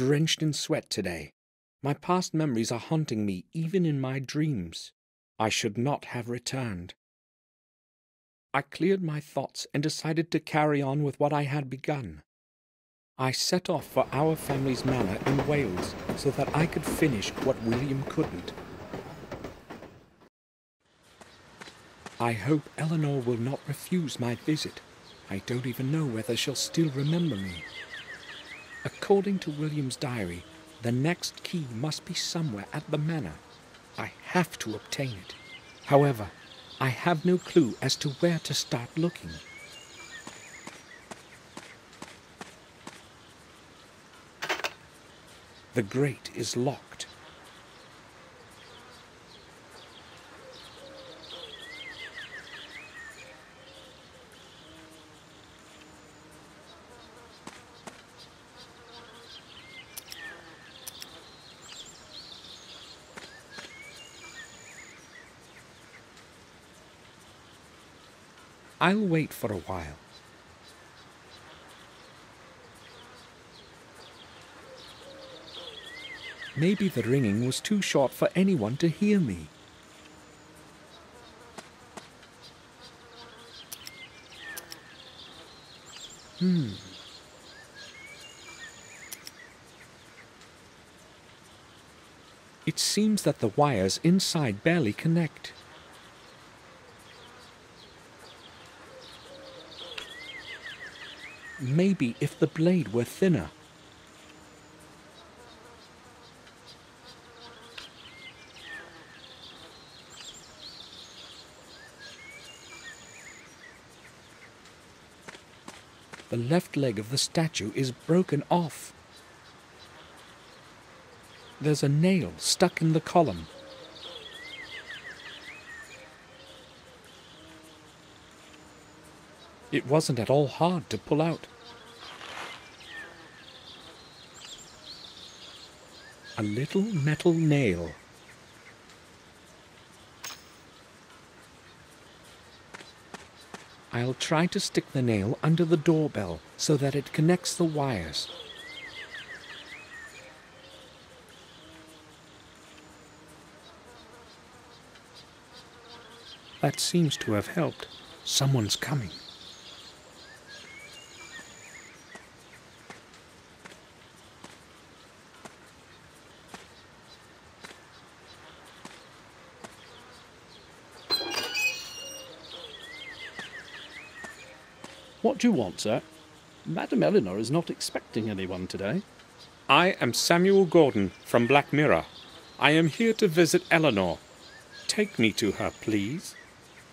drenched in sweat today. My past memories are haunting me even in my dreams. I should not have returned. I cleared my thoughts and decided to carry on with what I had begun. I set off for our family's manor in Wales so that I could finish what William couldn't. I hope Eleanor will not refuse my visit. I don't even know whether she'll still remember me. According to William's diary, the next key must be somewhere at the manor. I have to obtain it. However, I have no clue as to where to start looking. The grate is locked. I'll wait for a while. Maybe the ringing was too short for anyone to hear me. Hmm. It seems that the wires inside barely connect. Maybe if the blade were thinner. The left leg of the statue is broken off. There's a nail stuck in the column. It wasn't at all hard to pull out. A little metal nail. I'll try to stick the nail under the doorbell so that it connects the wires. That seems to have helped. Someone's coming. What do you want, sir? Madam Eleanor is not expecting anyone today. I am Samuel Gordon from Black Mirror. I am here to visit Eleanor. Take me to her, please.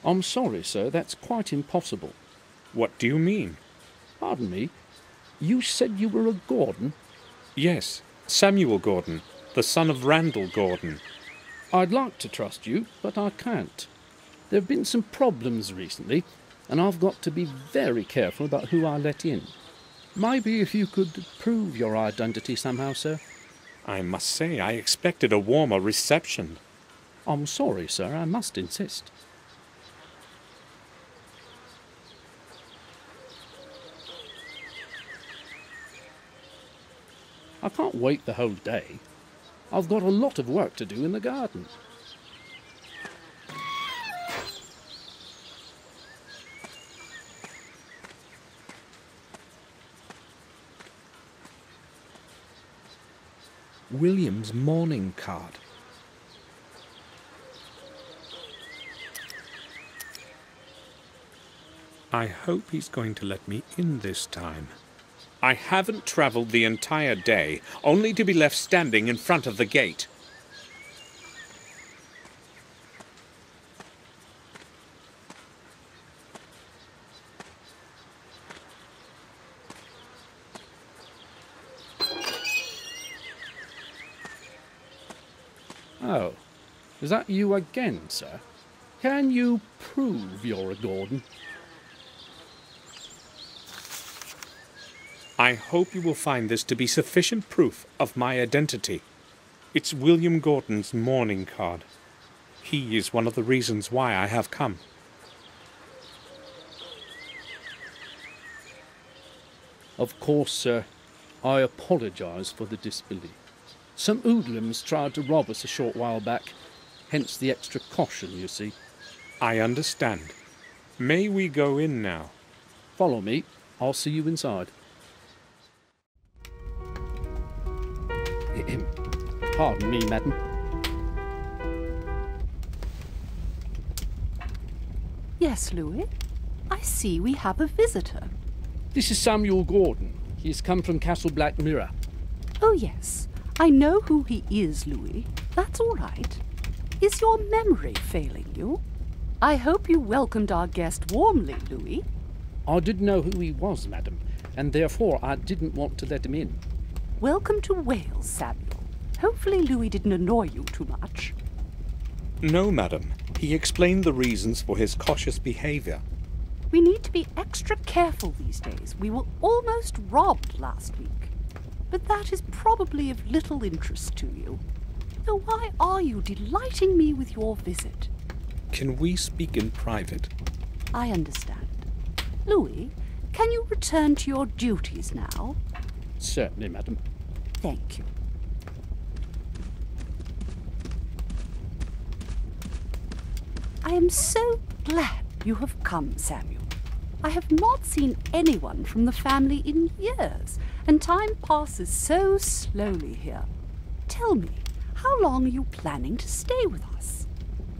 I'm sorry, sir, that's quite impossible. What do you mean? Pardon me. You said you were a Gordon? Yes, Samuel Gordon, the son of Randall Gordon. I'd like to trust you, but I can't. There have been some problems recently, and I've got to be very careful about who I let in. Maybe if you could prove your identity somehow, sir. I must say I expected a warmer reception. I'm sorry, sir, I must insist. I can't wait the whole day. I've got a lot of work to do in the garden. William's mourning card. I hope he's going to let me in this time. I haven't travelled the entire day, only to be left standing in front of the gate. Oh, is that you again, sir? Can you prove you're a Gordon? I hope you will find this to be sufficient proof of my identity. It's William Gordon's mourning card. He is one of the reasons why I have come. Of course, sir. I apologise for the disbelief. Some hoodlums tried to rob us a short while back, hence the extra caution, you see. I understand. May we go in now? Follow me. I'll see you inside. Pardon me, madam. Yes, Louis. I see we have a visitor. This is Samuel Gordon. He has come from Castle Black Mirror. Oh, yes. I know who he is, Louis. That's all right. Is your memory failing you? I hope you welcomed our guest warmly, Louis. I didn't know who he was, madam, and therefore I didn't want to let him in. Welcome to Wales, Samuel. Hopefully Louis didn't annoy you too much. No, madam. He explained the reasons for his cautious behavior. We need to be extra careful these days. We were almost robbed last week. But that is probably of little interest to you. So why are you delighting me with your visit? Can we speak in private? I understand. Louis, can you return to your duties now? Certainly, madam. Thank you. I am so glad you have come, Samuel. I have not seen anyone from the family in years, and time passes so slowly here. Tell me, how long are you planning to stay with us?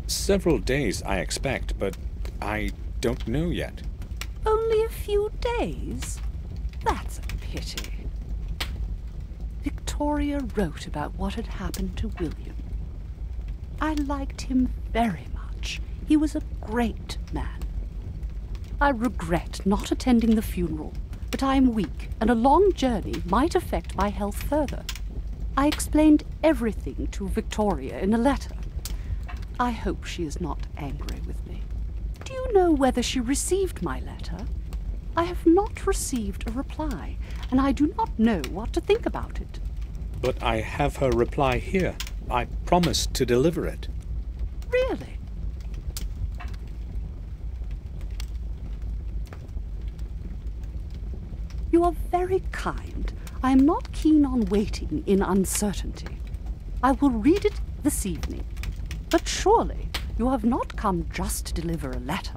Several days, I expect, but I don't know yet. Only a few days? That's a pity. Victoria wrote about what had happened to William. I liked him very much. He was a great man. I regret not attending the funeral, but I am weak, and a long journey might affect my health further. I explained everything to Victoria in a letter. I hope she is not angry with me. Do you know whether she received my letter? I have not received a reply, and I do not know what to think about it. But I have her reply here. I promised to deliver it. Really? You are very kind. I am not keen on waiting in uncertainty. I will read it this evening. But surely you have not come just to deliver a letter.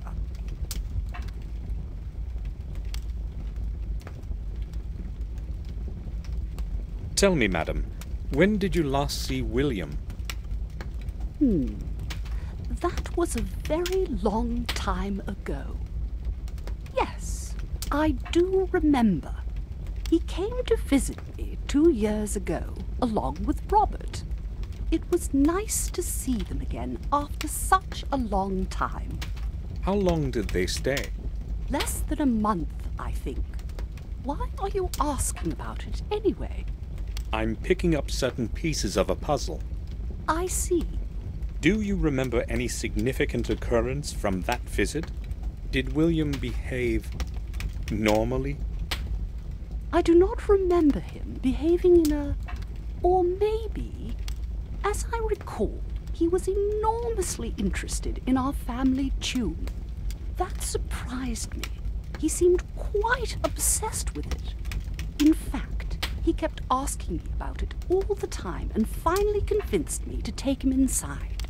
Tell me, madam, when did you last see William? Hmm. That was a very long time ago. Yes, I do remember. He came to visit me two years ago, along with Robert. It was nice to see them again after such a long time. How long did they stay? Less than a month, I think. Why are you asking about it anyway? I'm picking up certain pieces of a puzzle. I see. Do you remember any significant occurrence from that visit? Did William behave normally? I do not remember him behaving in a. Or maybe, as I recall, he was enormously interested in our family tune. That surprised me. He seemed quite obsessed with it. In fact, he kept asking me about it all the time and finally convinced me to take him inside.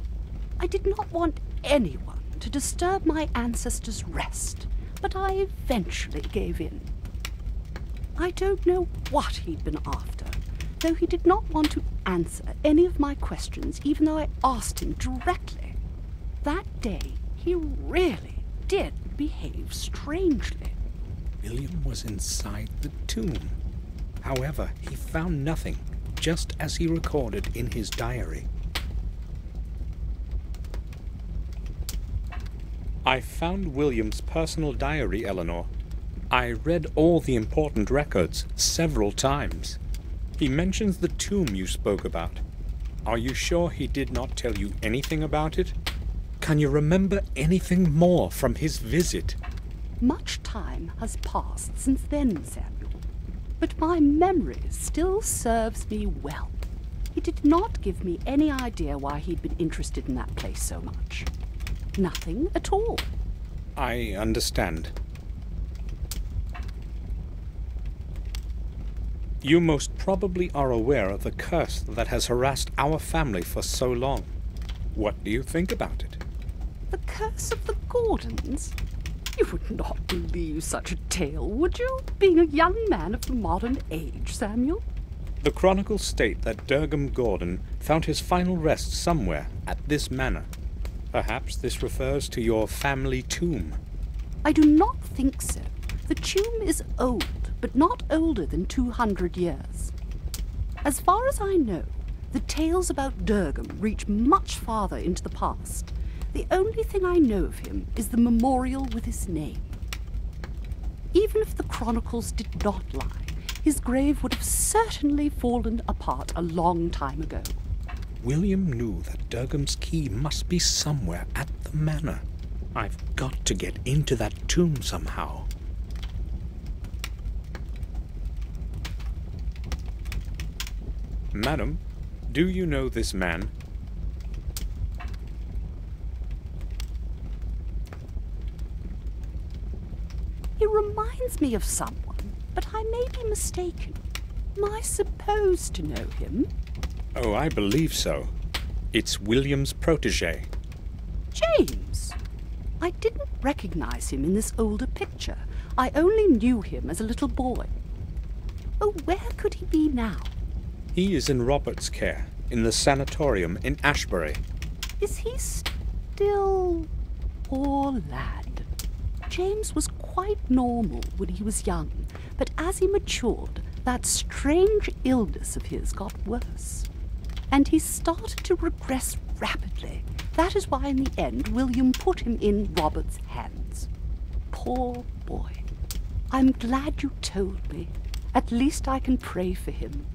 I did not want anyone to disturb my ancestors' rest, but I eventually gave in. I don't know what he'd been after, though he did not want to answer any of my questions, even though I asked him directly. That day, he really did behave strangely. William was inside the tomb. However, he found nothing, just as he recorded in his diary. I found William's personal diary, Eleanor. I read all the important records several times. He mentions the tomb you spoke about. Are you sure he did not tell you anything about it? Can you remember anything more from his visit? Much time has passed since then, Samuel, but my memory still serves me well. He did not give me any idea why he'd been interested in that place so much. Nothing at all. I understand. You most probably are aware of the curse that has harassed our family for so long. What do you think about it? The curse of the Gordons? You would not believe such a tale, would you? Being a young man of the modern age, Samuel? The chronicles state that Durgam Gordon found his final rest somewhere at this manor. Perhaps this refers to your family tomb. I do not think so. The tomb is old, but not older than 200 years. As far as I know, the tales about Dergum reach much farther into the past. The only thing I know of him is the memorial with his name. Even if the chronicles did not lie, his grave would have certainly fallen apart a long time ago. William knew that Dergum's key must be somewhere at the manor. I've got to get into that tomb somehow. Madam, do you know this man? He reminds me of someone, but I may be mistaken. Am I supposed to know him? Oh, I believe so. It's William's protege. James! I didn't recognize him in this older picture. I only knew him as a little boy. Oh, where could he be now? He is in Robert's care, in the sanatorium in Ashbury. Is he still. Poor lad. James was quite normal when he was young, but as he matured, that strange illness of his got worse. And he started to regress rapidly. That is why, in the end, William put him in Robert's hands. Poor boy. I'm glad you told me. At least I can pray for him.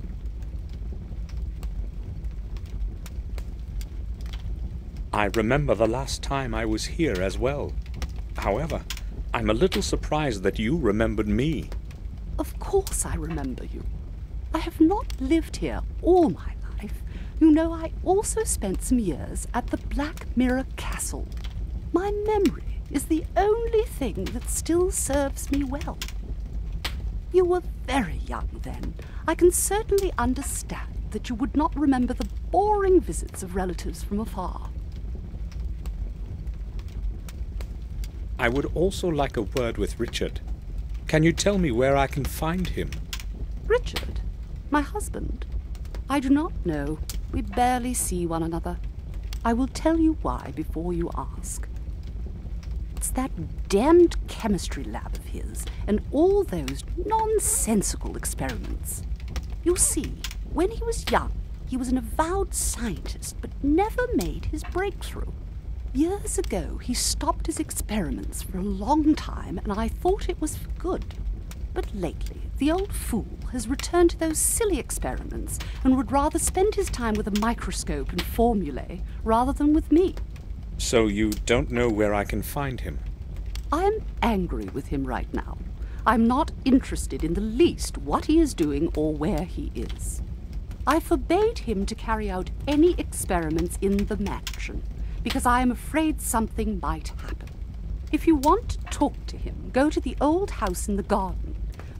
I remember the last time I was here as well. However, I'm a little surprised that you remembered me. Of course I remember you. I have not lived here all my life. You know, I also spent some years at the Black Mirror Castle. My memory is the only thing that still serves me well. You were very young then. I can certainly understand that you would not remember the boring visits of relatives from afar. I would also like a word with Richard. Can you tell me where I can find him? Richard, my husband. I do not know. We barely see one another. I will tell you why before you ask. It's that damned chemistry lab of his and all those nonsensical experiments. You see, when he was young, he was an avowed scientist but never made his breakthrough. Years ago, he stopped his experiments for a long time, and I thought it was for good. But lately, the old fool has returned to those silly experiments and would rather spend his time with a microscope and formulae rather than with me. So you don't know where I can find him? I am angry with him right now. I'm not interested in the least what he is doing or where he is. I forbade him to carry out any experiments in the mansion because I am afraid something might happen. If you want to talk to him, go to the old house in the garden.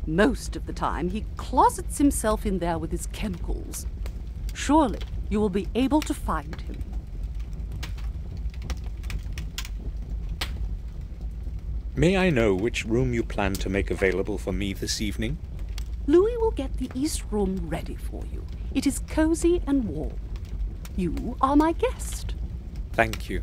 Most of the time, he closets himself in there with his chemicals. Surely you will be able to find him. May I know which room you plan to make available for me this evening? Louis will get the east room ready for you. It is cozy and warm. You are my guest. Thank you.